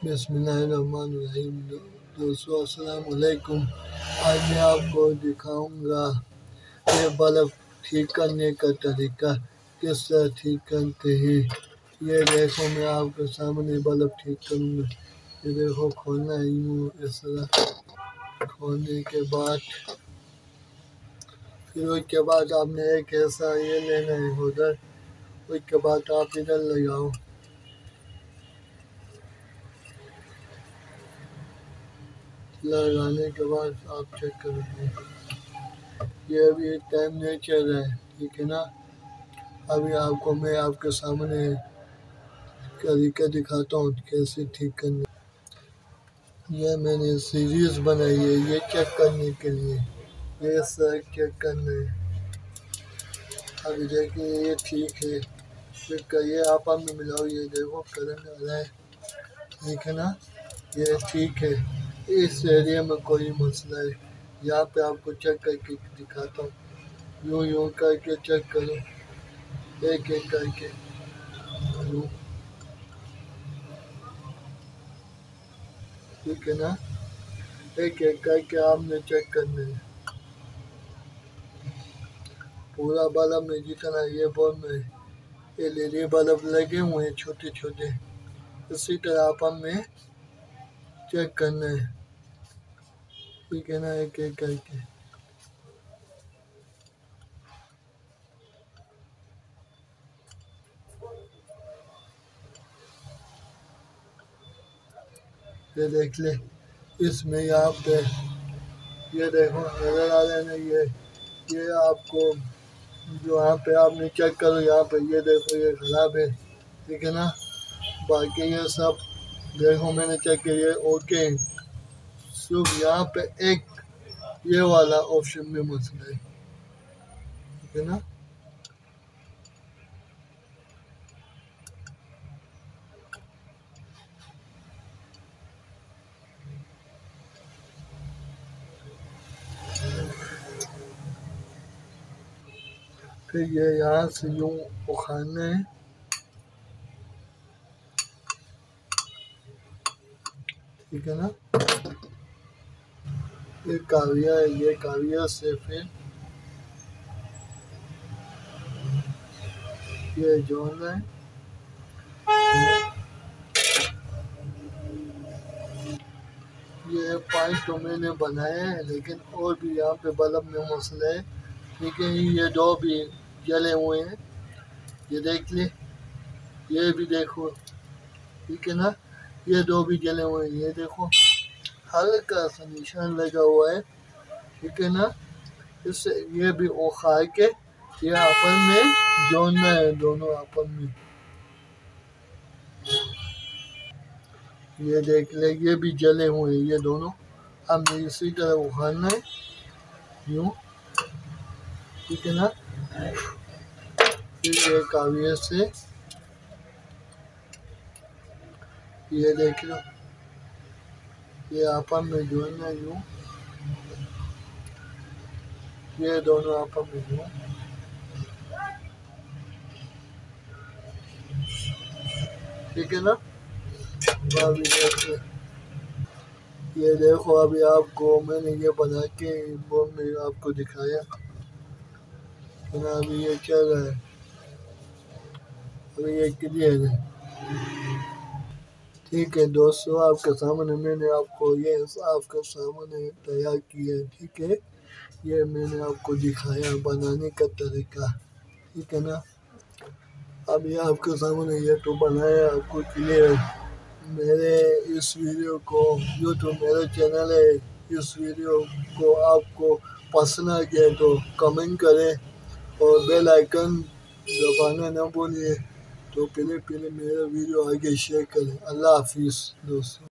बिस्मिल्लाहिर्रहमानिर्रहीम दोस्तों अस्सलाम वालेकुम आज मैं आपको दिखाऊँगा ये बल्ब ठीक करने का तरीका किस तरह ठीक करते हैं। ये देखो, मैं आपके सामने बल्ब ठीक करूँगा। ये देखो, खोलना ही हूँ इस तरह। खोलने के बाद, फिर उसके बाद आपने एक ऐसा ये लेना है उधर। उसके बाद आप इधर लगाओ। लगाने के बाद आप चेक करेंगे ये अभी टाइम नहीं चल रहा है, ठीक है ना? अभी आपको मैं आपके सामने तरीका दिखाता हूँ कैसे ठीक करना। ये मैंने सीरीज़ बनाई है, ये चेक करने के लिए। ये सर चेक करना अभी देखिए, ये ठीक है। फिर कहिए, आप में मिलाओ, ये देखो करंट आ रहा है। ठीक है ना? ये ठीक है। इस एरिया में कोई मसला है। यहाँ पे आपको चेक करके दिखाता हूँ। यूँ यूँ करके चेक करो। एक एक करके। यूँ ठीक है ना? एक एक करके आपने चेक करना है। पूरा बल्ब में जितना ये बोल में एल ई बल्ब लगे हुए हैं छोटे छोटे इसी तरह आप हमें चेक करना है। ठीक है ना एक एक ये देख ले, इसमें यहाँ पे ये देखो, नज़र आ रहा ये ये आपको जो यहाँ पे आपने चेक करो, यहाँ पे ये देखो, ये खराब है, ठीक है ना? बाकी ये सब देखो, मैंने चेक किया ओके सिर्फ़ यहाँ पे एक ये वाला ऑप्शन में मसला है ठीक है ना? फिर ये यहाँ से यूँ उखाड़ना। है ठीक है ना? ये काविया है, ये काविया से फिर ये जोन है। ये पाइप तो मैंने बनाए हैं, लेकिन और भी यहाँ पे बल्ब में मसले है। ठीक है, ये दो भी जले हुए हैं। ये देख ले, ये भी देखो। ठीक है ना? ये दो भी जले हुए हैं, ये देखो। हल्का सा निशान लगा हुआ है, ठीक है ना? इससे ये भी उखाड़ के ये आपन में जोड़ना है, दोनों आपन में। ये देख ले, ये भी जले हुए ये दोनों। हमें इसी तरह उखाड़ना है, यूँ, ठीक है ना? फिर ये काविया से, ये देख लो। ये आपस में जोड़ना यूँ ये दोनों आपस में जो ठीक है ना? अभी ये देखो, अभी आपको मैंने ये बना के वो में आपको दिखाया। अभी ये चल रहा है। अभी ये क्लियर है। ठीक है दोस्तों, आपके सामने मैंने आपको ये आपके सामने तैयार किया है, ठीक है? ये मैंने आपको दिखाया बनाने का तरीका, ठीक है ना? अब ये आपके सामने ये तो बनाया आपको क्लियर मेरे इस वीडियो को यूट्यूब मेरा चैनल है, इस वीडियो को आपको पसंद आ गया तो कमेंट करें और बेल आइकन दबाना ना भूलिए। तो पहले पहले मेरा वीडियो आगे शेयर करें। अल्लाह हाफिज़ दोस्तों।